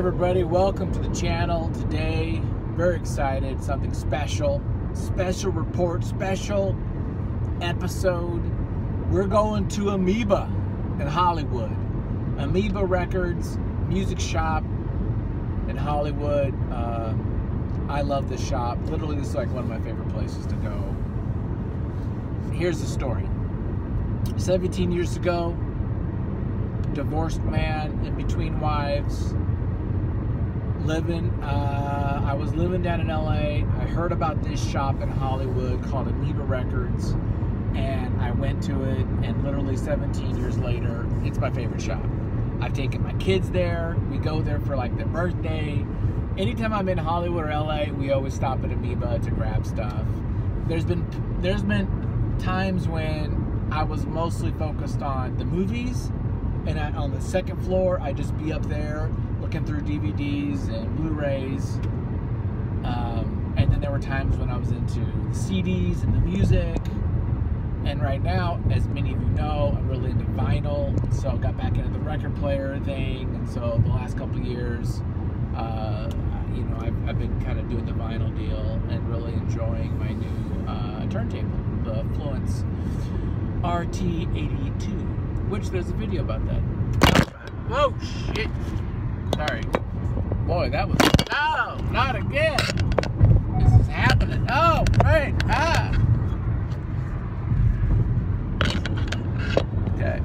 Everybody, welcome to the channel. Today, very excited, something special. Special report, special episode. We're going to Amoeba in Hollywood. Amoeba Records, music shop in Hollywood. Uh, I love this shop. Literally, this is like one of my favorite places to go. Here's the story. 17 years ago, divorced man in between wives, living, uh, I was living down in LA. I heard about this shop in Hollywood called Amoeba Records, and I went to it, and literally 17 years later, it's my favorite shop. I've taken my kids there. We go there for like their birthday. Anytime I'm in Hollywood or LA, we always stop at Amoeba to grab stuff. There's been there's been times when I was mostly focused on the movies, and I, on the second floor, I'd just be up there through DVDs and Blu-rays. Um, and then there were times when I was into the CDs and the music. And right now, as many of you know, I'm really into vinyl. So I got back into the record player thing. And so the last couple years, uh, you know, I've, I've been kind of doing the vinyl deal and really enjoying my new uh, turntable, the Fluance RT82, which there's a video about that. Oh, shit. Sorry. Boy, that was, no, not again. This is happening. Oh, right, ah. Okay.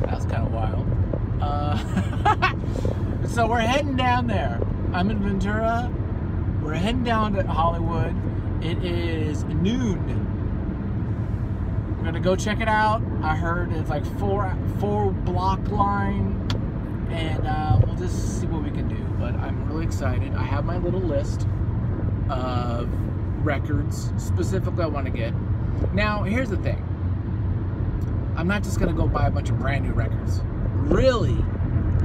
That was kind of wild. Uh, so we're heading down there. I'm in Ventura. We're heading down to Hollywood. It is noon. We're gonna go check it out. I heard it's like four four block line, and uh, we'll just see what we can do. But I'm really excited. I have my little list of records specifically I want to get. Now, here's the thing. I'm not just gonna go buy a bunch of brand new records. Really,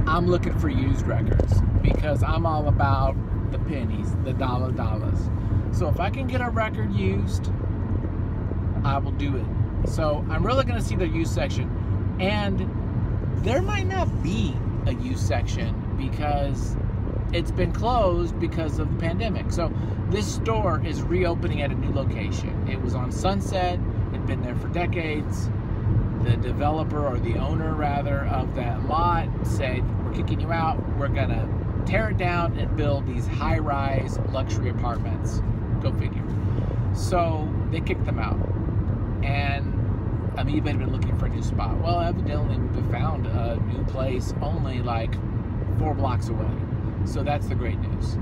I'm looking for used records because I'm all about the pennies, the dollar dollars. So if I can get a record used, I will do it. So I'm really going to see the used section, and there might not be a used section because it's been closed because of the pandemic. So this store is reopening at a new location. It was on Sunset. It'd been there for decades. The developer or the owner rather of that lot said, "We're kicking you out. We're gonna tear it down and build these high-rise luxury apartments." Go figure. So they kicked them out, and Amoeba had been looking for a new spot. Well, evidently we found a new place only like four blocks away. So that's the great news.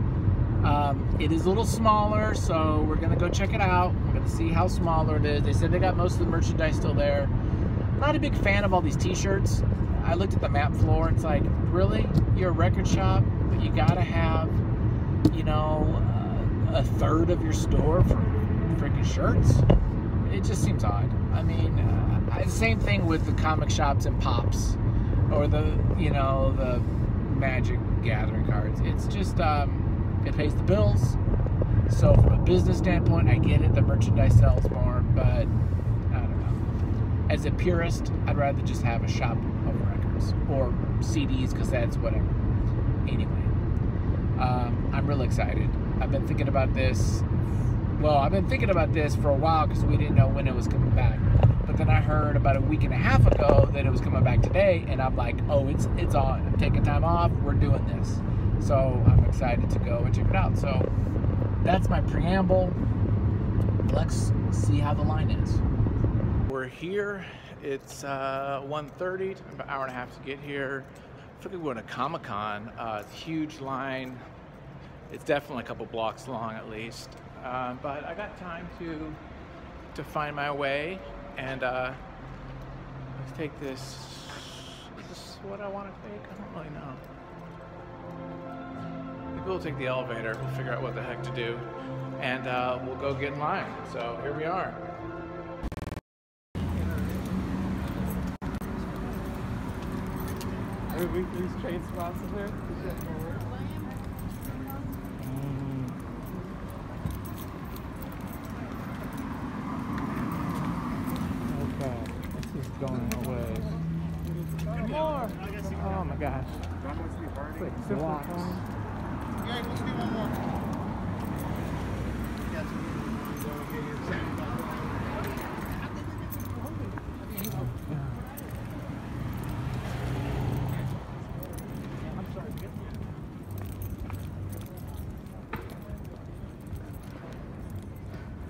Um, it is a little smaller, so we're gonna go check it out. We're gonna see how smaller it is. They said they got most of the merchandise still there. Not a big fan of all these T-shirts. I looked at the map floor. It's like, really? You're a record shop, but you gotta have, you know, uh, a third of your store for freaking shirts. It just seems odd. I mean, uh, same thing with the comic shops and pops, or the you know the Magic Gathering cards. It's just um, it pays the bills. So from a business standpoint, I get it. The merchandise sells more, but I don't know. As a purist, I'd rather just have a shop of records or CDs, cassettes, whatever. Anyway, um, I'm really excited. I've been thinking about this well, I've been thinking about this for a while because we didn't know when it was coming back. But then I heard about a week and a half ago that it was coming back today, and I'm like, oh, it's it's on. I'm taking time off. We're doing this. So I'm excited to go and check it out. So that's my preamble. Let's see how the line is. We're here. It's uh, 1.30, about an hour and a half to get here. I think we're going to Comic Con. Uh, huge line. It's definitely a couple blocks long at least. Uh, but I got time to to find my way and uh, let's take this. Is this what I want to take? I don't really know. Maybe we'll take the elevator. We'll figure out what the heck to do, and uh, we'll go get in line. So here we are. Are we these train spots going away. More! Oh my gosh. Wait, blocks. Yeah, let's do one more.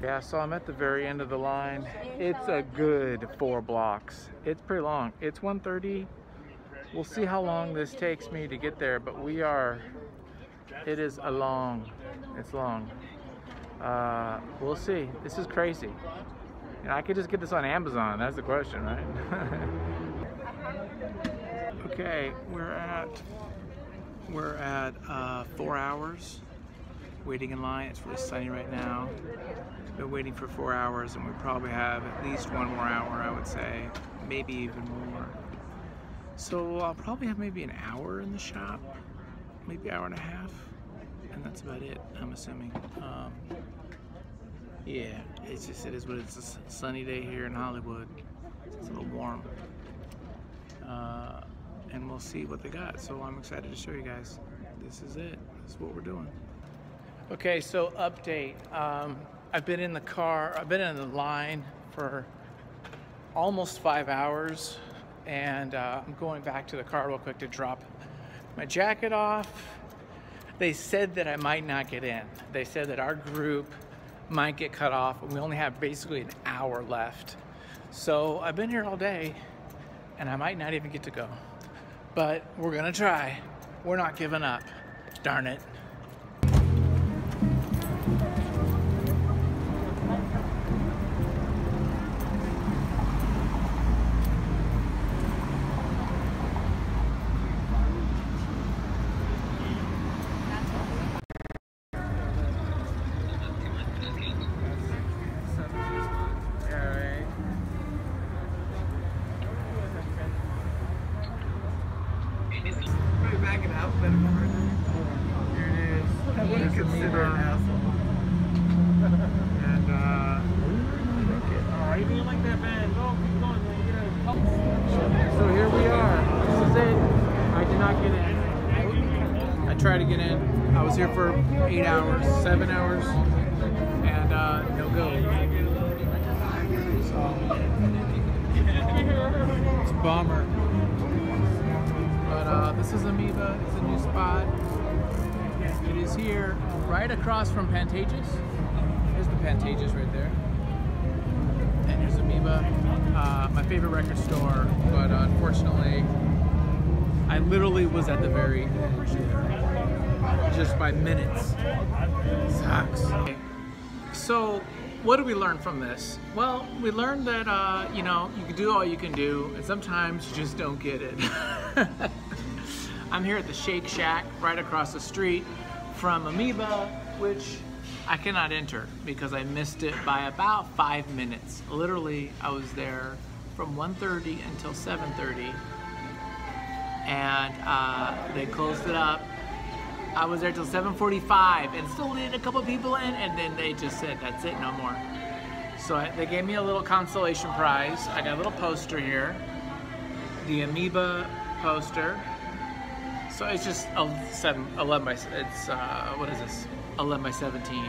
Yeah, so I'm at the very end of the line. It's a good four blocks. It's pretty long. It's 1:30. We'll see how long this takes me to get there, but we are, it is a long, it's long. Uh, we'll see. This is crazy. You know, I could just get this on Amazon. That's the question, right? okay, we're at, we're at uh, four hours waiting in line. It's really sunny right now. Been waiting for four hours and we probably have at least one more hour, I would say, maybe even more. So I'll probably have maybe an hour in the shop, maybe hour and a half, and that's about it, I'm assuming. Um, yeah, it's just, it is what it's a sunny day here in Hollywood. It's a little warm. Uh, and we'll see what they got. So I'm excited to show you guys. This is it. This is what we're doing. Okay, so update. Um, I've been in the car, I've been in the line for almost five hours and uh, I'm going back to the car real quick to drop my jacket off. They said that I might not get in. They said that our group might get cut off and we only have basically an hour left. So I've been here all day and I might not even get to go. But we're gonna try. We're not giving up. Darn it. I to get in. I was here for eight hours, seven hours, and uh, no go. So it's a bummer. But uh, this is Amoeba. It's a new spot. It is here, right across from Pantages. There's the Pantages right there. And here's Amoeba, uh, my favorite record store, but uh, unfortunately, I literally was at the very end. Just by minutes. Sucks. So, what do we learn from this? Well, we learned that, uh, you know, you can do all you can do, and sometimes you just don't get it. I'm here at the Shake Shack right across the street from Amoeba, which I cannot enter because I missed it by about five minutes. Literally, I was there from 1.30 until 7.30 and uh, they closed it up. I was there till 7.45 and still needed a couple people in and then they just said, that's it, no more. So I, they gave me a little consolation prize. I got a little poster here, the Amoeba poster. So it's just a seven, 11 by, it's, uh, what is this? 11 by 17.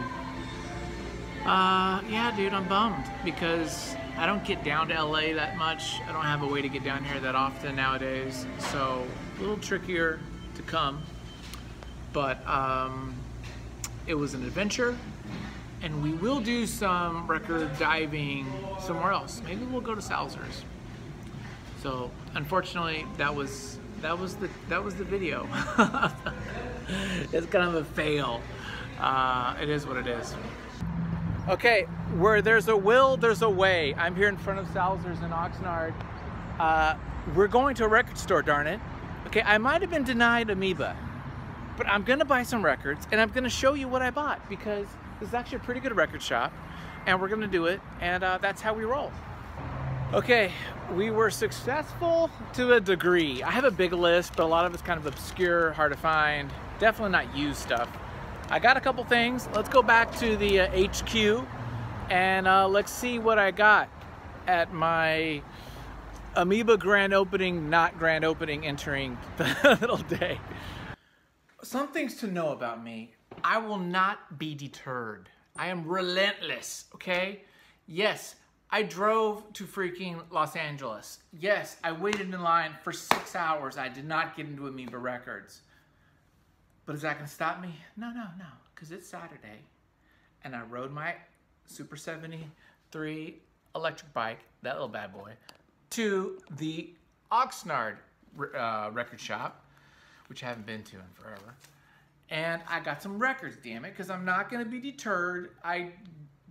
Uh, yeah, dude, I'm bummed because I don't get down to LA that much. I don't have a way to get down here that often nowadays. So a little trickier to come, but um, it was an adventure and we will do some record diving somewhere else. Maybe we'll go to Salzer's. So unfortunately, that was that was the that was the video. it's kind of a fail. Uh, it is what it is. Okay, where there's a will, there's a way. I'm here in front of Salzer's in Oxnard. Uh, we're going to a record store, darn it. Okay, I might have been denied Amoeba, but I'm gonna buy some records and I'm gonna show you what I bought because this is actually a pretty good record shop and we're gonna do it and uh, that's how we roll. Okay, we were successful to a degree. I have a big list, but a lot of it's kind of obscure, hard to find. Definitely not used stuff. I got a couple things. Let's go back to the uh, HQ and uh, let's see what I got at my Amoeba grand opening, not grand opening, entering the little day. Some things to know about me. I will not be deterred. I am relentless, okay? Yes, I drove to freaking Los Angeles. Yes, I waited in line for six hours. I did not get into Amoeba Records. But is that gonna stop me? No, no, no, because it's Saturday. And I rode my Super 73 electric bike, that little bad boy, to the Oxnard uh, record shop, which I haven't been to in forever. And I got some records, damn it, because I'm not going to be deterred. I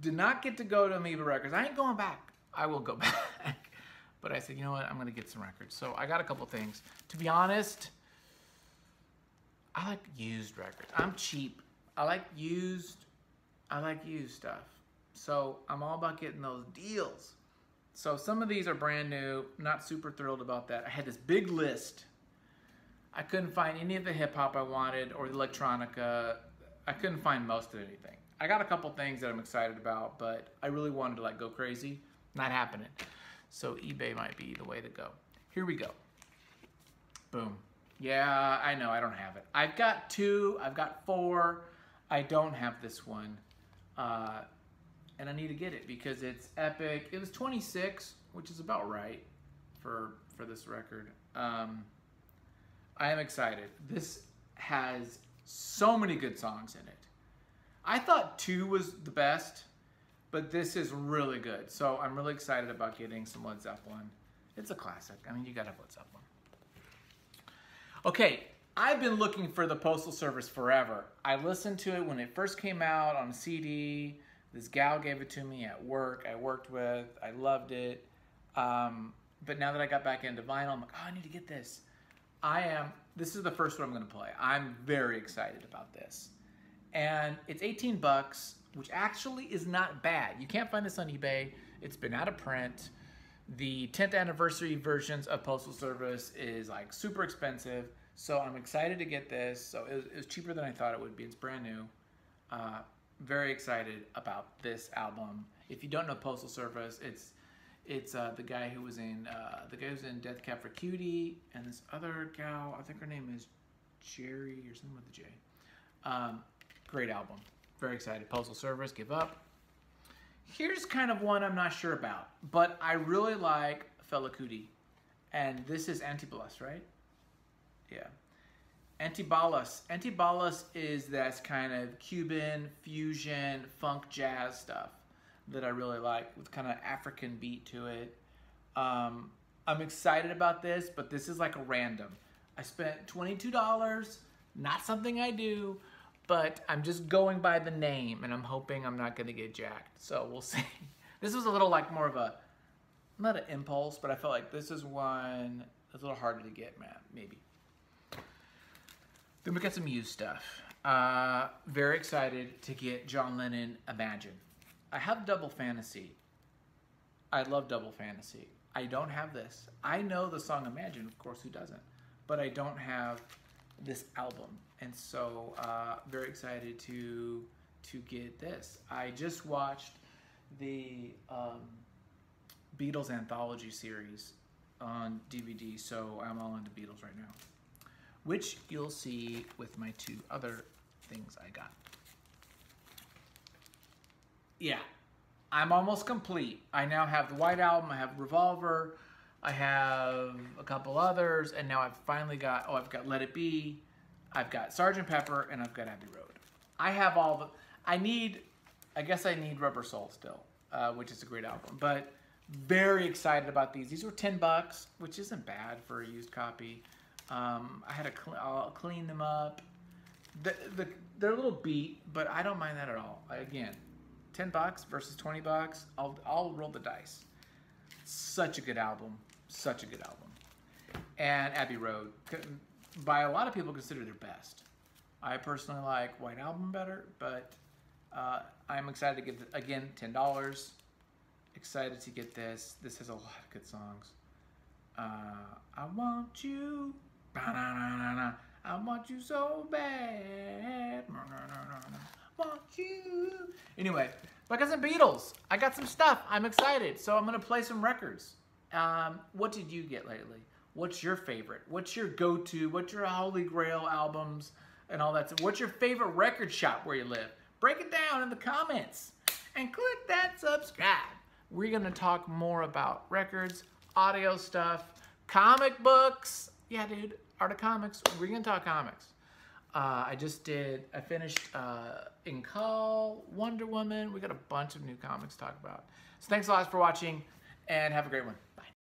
did not get to go to Amoeba Records. I ain't going back. I will go back. but I said, you know what, I'm going to get some records. So I got a couple things. To be honest, I like used records. I'm cheap. I like used. I like used stuff. So I'm all about getting those deals. So some of these are brand new. Not super thrilled about that. I had this big list. I couldn't find any of the hip hop I wanted or the electronica. I couldn't find most of anything. I got a couple things that I'm excited about, but I really wanted to like go crazy. Not happening. So eBay might be the way to go. Here we go. Boom. Yeah, I know, I don't have it. I've got two, I've got four. I don't have this one. Uh, and I need to get it because it's epic. It was 26, which is about right for for this record. Um, I am excited. This has so many good songs in it. I thought two was the best, but this is really good. So I'm really excited about getting some Led Zeppelin. It's a classic. I mean, you gotta have Led Zeppelin. Okay, I've been looking for the Postal Service forever. I listened to it when it first came out on CD. This gal gave it to me at work. I worked with. I loved it. Um, but now that I got back into vinyl, I'm like, oh, I need to get this. I am. This is the first one I'm going to play. I'm very excited about this, and it's 18 bucks, which actually is not bad. You can't find this on eBay. It's been out of print. The 10th anniversary versions of Postal Service is like super expensive. So I'm excited to get this. So it was, it was cheaper than I thought it would be. It's brand new. Uh, very excited about this album. If you don't know Postal Service, it's it's uh, the guy who was in uh, the guy who's in Death Cab for Cutie, and this other gal. I think her name is Jerry or something with a J. Um, great album. Very excited. Postal Service, Give Up. Here's kind of one I'm not sure about, but I really like Fela Kuti, and this is Antibalas, right? Yeah. Antibalas. Antibalas is that kind of Cuban fusion funk jazz stuff that I really like with kind of African beat to it. Um, I'm excited about this, but this is like a random. I spent $22, not something I do, but I'm just going by the name and I'm hoping I'm not going to get jacked. So we'll see. This was a little like more of a, not an impulse, but I felt like this is one that's a little harder to get, man, maybe. Then we got some used stuff. Uh, very excited to get John Lennon Imagine. I have Double Fantasy. I love Double Fantasy. I don't have this. I know the song Imagine, of course, who doesn't? But I don't have this album. And so, uh, very excited to to get this. I just watched the um, Beatles anthology series on DVD, so I'm all into Beatles right now which you'll see with my two other things I got. Yeah, I'm almost complete. I now have the White Album, I have Revolver, I have a couple others, and now I've finally got, oh, I've got Let It Be, I've got Sgt. Pepper, and I've got Abbey Road. I have all the, I need, I guess I need Rubber Soul still, uh, which is a great album, but very excited about these. These were 10 bucks, which isn't bad for a used copy. Um, I had to cl clean them up. The, the, they're a little beat, but I don't mind that at all. Again, 10 bucks versus 20 bucks, I'll, I'll roll the dice. Such a good album. Such a good album. And Abbey Road, by a lot of people considered their best. I personally like White Album better, but uh, I'm excited to get, again, $10. Excited to get this. This has a lot of good songs. Uh, I want you Ba -na -na -na I want you so bad. Want you. Anyway, but I got some Beatles. I got some stuff. I'm excited. So I'm going to play some records. Um, what did you get lately? What's your favorite? What's your go-to? What's your holy grail albums and all that? stuff? What's your favorite record shop where you live? Break it down in the comments and click that subscribe. We're gonna talk more about records, audio stuff, comic books. Yeah, dude, art of comics. We're gonna talk comics. Uh, I just did, I finished uh, In Call, Wonder Woman. We got a bunch of new comics to talk about. So thanks a lot for watching and have a great one.